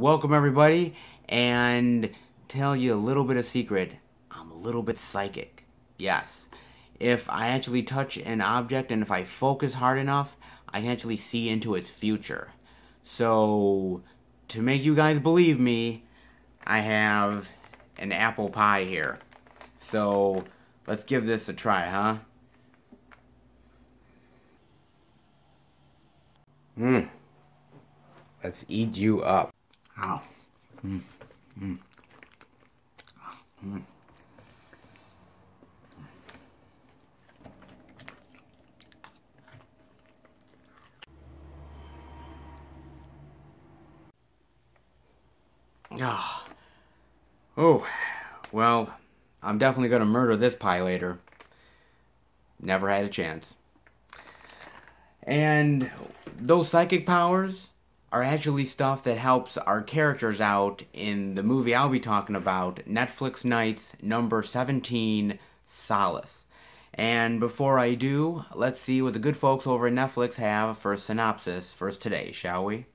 welcome everybody, and tell you a little bit of secret. I'm a little bit psychic. Yes. If I actually touch an object and if I focus hard enough, I can actually see into its future. So, to make you guys believe me, I have an apple pie here. So, let's give this a try, huh? Mmm. Let's eat you up. Ow. Mmm. Mmm. Mmm. Ah. Oh. Well, I'm definitely going to murder this pie later. Never had a chance. And those psychic powers are actually stuff that helps our characters out in the movie I'll be talking about, Netflicks Nights number 17, Solace. And before I do, let's see what the good folks over at Netflix have for a synopsis for today, shall we?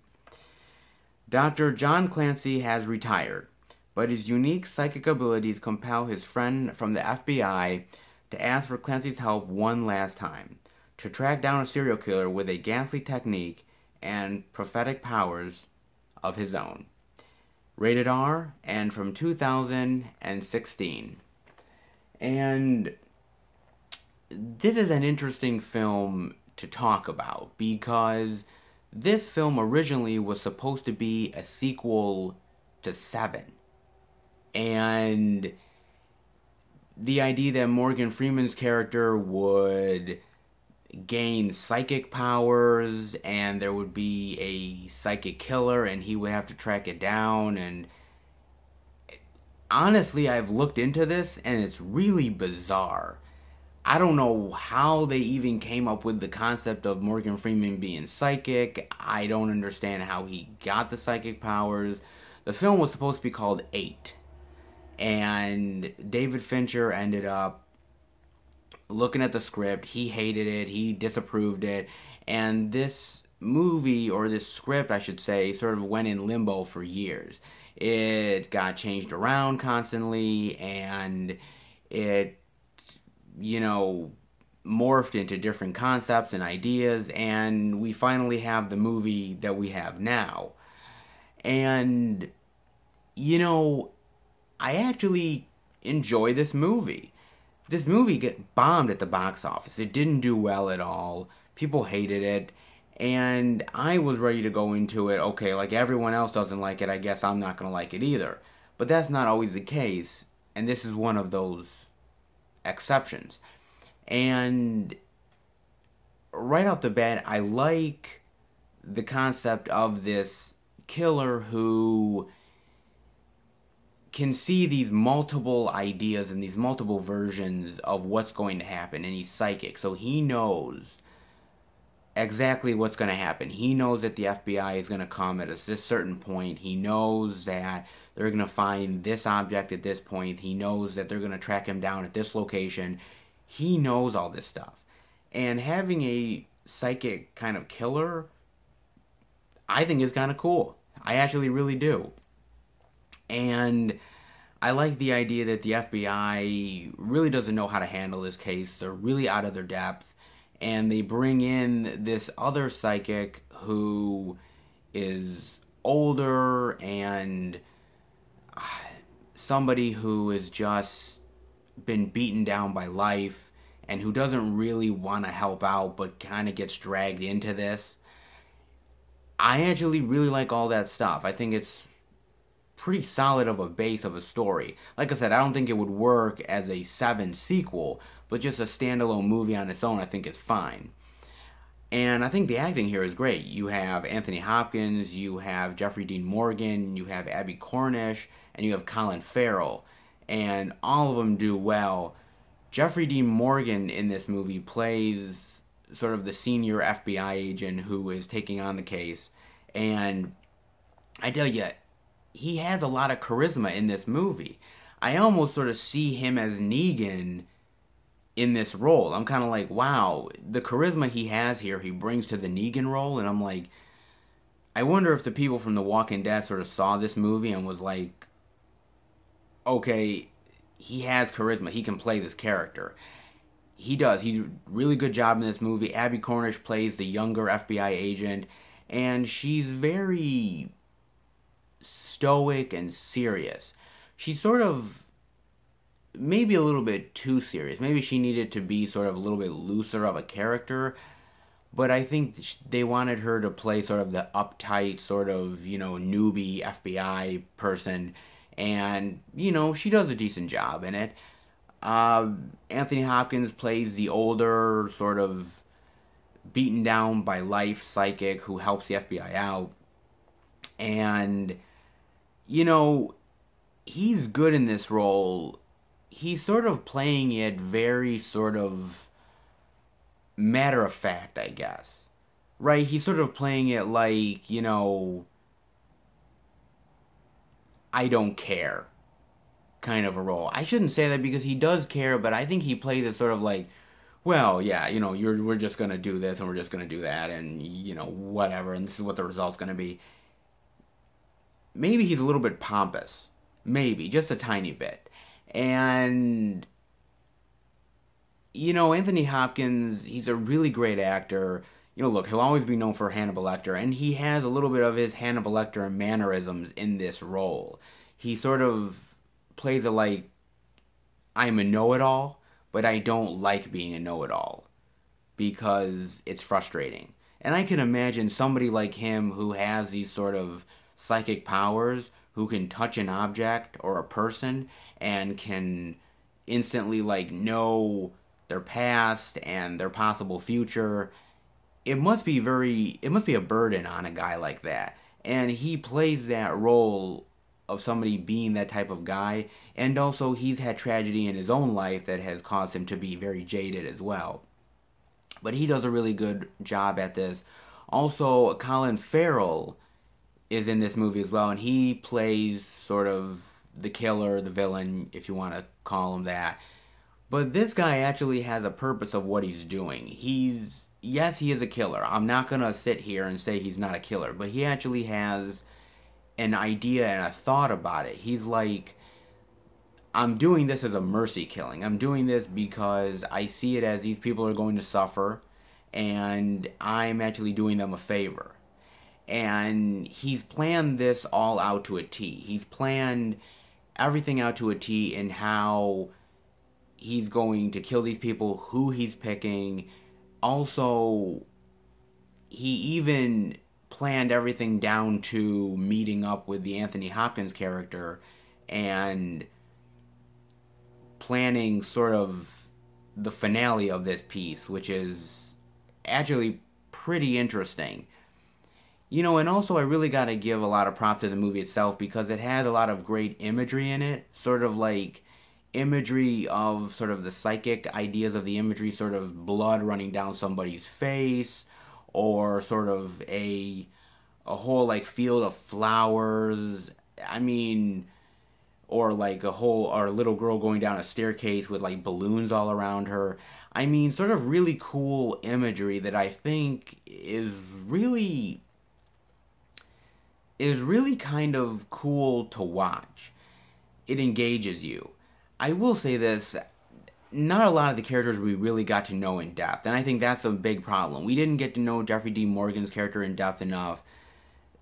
Dr. John Clancy has retired, but his unique psychic abilities compel his friend from the FBI to ask for Clancy's help one last time to track down a serial killer with a ghastly technique and prophetic powers of his own. Rated R and from 2016. And this is an interesting film to talk about because this film originally was supposed to be a sequel to Seven. And the idea that Morgan Freeman's character would gain psychic powers and there would be a psychic killer and he would have to track it down and honestly I've looked into this and it's really bizarre I don't know how they even came up with the concept of Morgan Freeman being psychic. I don't understand how he got the psychic powers. The film was supposed to be called Eight. And David Fincher ended up looking at the script. He hated it, he disapproved it. And this movie, or this script, I should say, sort of went in limbo for years. It got changed around constantly, and it you know, morphed into different concepts and ideas, and we finally have the movie that we have now. And, you know, I actually enjoy this movie. This movie get bombed at the box office. It didn't do well at all. People hated it. And I was ready to go into it, okay, like everyone else doesn't like it, I guess I'm not going to like it either. But that's not always the case. And this is one of those exceptions. And right off the bat, I like the concept of this killer who can see these multiple ideas and these multiple versions of what's going to happen and he's psychic so he knows exactly what's going to happen he knows that the fbi is going to come at this certain point he knows that they're going to find this object at this point. He knows that they're going to track him down at this location. He knows all this stuff. And having a psychic kind of killer, I think is kind of cool. I actually really do. And I like the idea that the FBI really doesn't know how to handle this case. They're really out of their depth. And they bring in this other psychic who is older and uh, somebody who has just been beaten down by life and who doesn't really want to help out but kind of gets dragged into this. I actually really like all that stuff. I think it's pretty solid of a base of a story. Like I said, I don't think it would work as a 7 sequel, but just a standalone movie on its own I think is fine. And I think the acting here is great. You have Anthony Hopkins, you have Jeffrey Dean Morgan, you have Abbie Cornish, and you have Colin Farrell, and all of them do well. Jeffrey Dean Morgan in this movie plays sort of the senior FBI agent who is taking on the case, and I tell you, he has a lot of charisma in this movie. I almost sort of see him as Negan in this role. I'm kind of like, wow, the charisma he has here, he brings to the Negan role, and I'm like, I wonder if the people from The Walking Dead sort of saw this movie and was like, okay, he has charisma. He can play this character. He does. He's really good job in this movie. Abbie Cornish plays the younger FBI agent, and she's very stoic and serious. She's sort of maybe a little bit too serious. Maybe she needed to be sort of a little bit looser of a character. But I think they wanted her to play sort of the uptight, sort of, you know, newbie FBI person and you know she does a decent job in it. Uh, Anthony Hopkins plays the older, sort of beaten down by life psychic who helps the FBI out, and you know he's good in this role. He's sort of playing it very sort of matter of fact, I guess. Right? He's sort of playing it like, you know, I don't care kind of a role. I shouldn't say that because he does care, but I think he plays it sort of like, well, yeah, you know, you're we're just gonna do this and we're just gonna do that and you know whatever, and this is what the result's gonna be. Maybe he's a little bit pompous, maybe just a tiny bit, and you know Anthony Hopkins, he's a really great actor you know, look, he'll always be known for Hannibal Lecter, and he has a little bit of his Hannibal Lecter mannerisms in this role. He sort of plays it like I'm a know it all, but I don't like being a know it all because it's frustrating. And I can imagine somebody like him who has these sort of psychic powers, who can touch an object or a person and can instantly like know their past and their possible future it must be very it must be a burden on a guy like that. And he plays that role of somebody being that type of guy. And also he's had tragedy in his own life that has caused him to be very jaded as well. But he does a really good job at this. Also colin farrell is in this movie as well and he plays sort of the killer the villain if you want to call him that but this guy actually has a purpose of what he's doing he's yes, he is a killer. I'm not going to sit here and say he's not a killer, but he actually has an idea and a thought about it. He's like, I'm doing this as a mercy killing. I'm doing this because I see it as these people are going to suffer, and I'm actually doing them a favor. And he's planned this all out to a T. He's planned everything out to a T in how he's going to kill these people, who he's picking, also he even planned everything down to meeting up with the Anthony Hopkins character and planning sort of the finale of this piece, which is actually pretty interesting. You know, and also I really got to give a lot of props to the movie itself because it has a lot of great imagery in it, sort of like imagery of sort of the psychic ideas of the imagery, sort of blood running down somebody's face, or sort of a a whole like field of flowers. I mean, or like a whole or a little girl going down a staircase with like balloons all around her. I mean, sort of really cool imagery that I think is really is really kind of cool to watch. It engages you. I will say this not a lot of the characters we really got to know in depth, and I think that's a big problem. We didn't get to know Jeffrey D. Morgan's character in depth enough.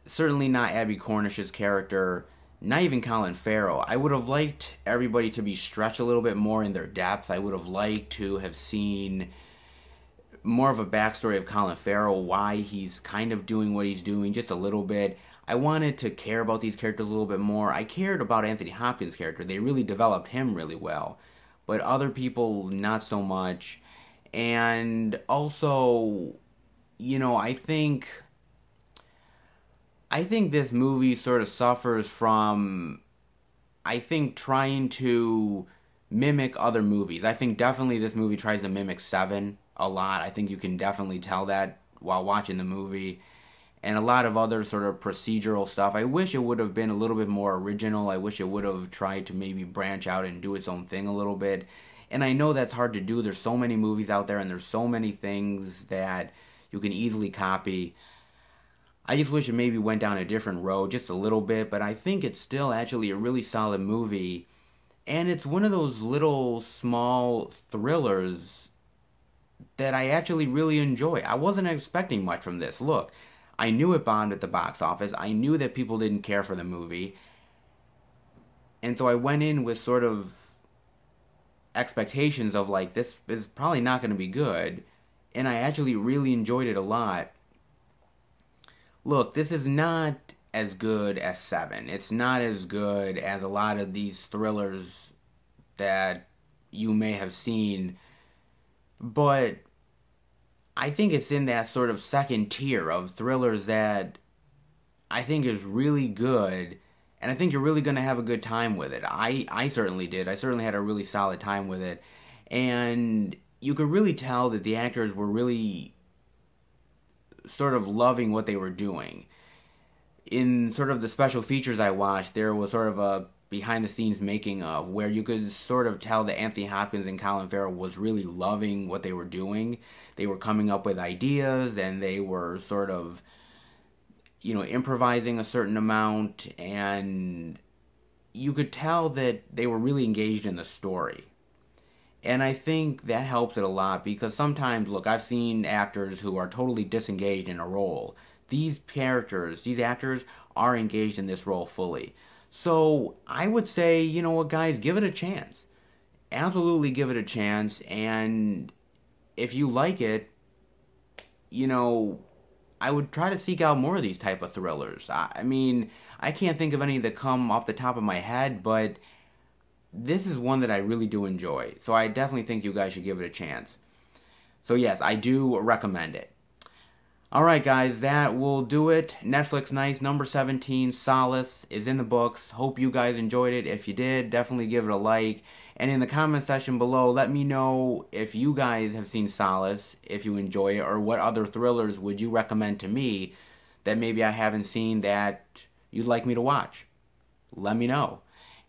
Certainly not Abbie Cornish's character, not even Colin Farrell. I would have liked everybody to be stretched a little bit more in their depth. I would have liked to have seen more of a backstory of Colin Farrell, why he's kind of doing what he's doing, just a little bit. I wanted to care about these characters a little bit more. I cared about Anthony Hopkins' character. They really developed him really well. But other people, not so much. And also, you know, I think. I think this movie sort of suffers from. I think trying to mimic other movies. I think definitely this movie tries to mimic Seven a lot. I think you can definitely tell that while watching the movie and a lot of other sort of procedural stuff. I wish it would have been a little bit more original. I wish it would have tried to maybe branch out and do its own thing a little bit. And I know that's hard to do. There's so many movies out there and there's so many things that you can easily copy. I just wish it maybe went down a different road just a little bit, but I think it's still actually a really solid movie. And it's one of those little small thrillers that I actually really enjoy. I wasn't expecting much from this. Look, I knew it bombed at the box office. I knew that people didn't care for the movie. And so I went in with sort of expectations of like this is probably not going to be good and I actually really enjoyed it a lot look, this is not as good as Seven. It's not as good as a lot of these thrillers that you may have seen, but I think it's in that sort of second tier of thrillers that I think is really good and I think you're really going to have a good time with it. I I certainly did. I certainly had a really solid time with it. And you could really tell that the actors were really sort of loving what they were doing. In sort of the special features I watched, there was sort of a behind the scenes making of where you could sort of tell that Anthony Hopkins and Colin Farrell was really loving what they were doing. They were coming up with ideas and they were sort of you know improvising a certain amount and you could tell that they were really engaged in the story. And I think that helps it a lot because sometimes, look, I've seen actors who are totally disengaged in a role. These characters, these actors, are engaged in this role fully. So I would say, you know what, guys, give it a chance. Absolutely give it a chance. And if you like it, you know, I would try to seek out more of these type of thrillers. I, I mean, I can't think of any that come off the top of my head, but this is one that I really do enjoy. So I definitely think you guys should give it a chance. So yes, I do recommend it. Alright guys, that will do it. Netflicks Nights number 17, Solace, is in the books. Hope you guys enjoyed it. If you did, definitely give it a like. And in the comment section below, let me know if you guys have seen Solace, if you enjoy it, or what other thrillers would you recommend to me that maybe I haven't seen that you'd like me to watch. Let me know.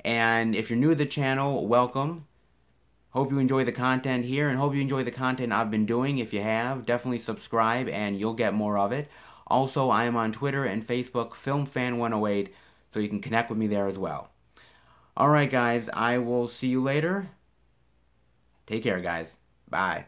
And if you're new to the channel, welcome. Hope you enjoy the content here and hope you enjoy the content I've been doing. If you have, definitely subscribe and you'll get more of it. Also, I am on Twitter and Facebook, FilmFan108, so you can connect with me there as well. Alright guys, I will see you later. Take care guys. Bye.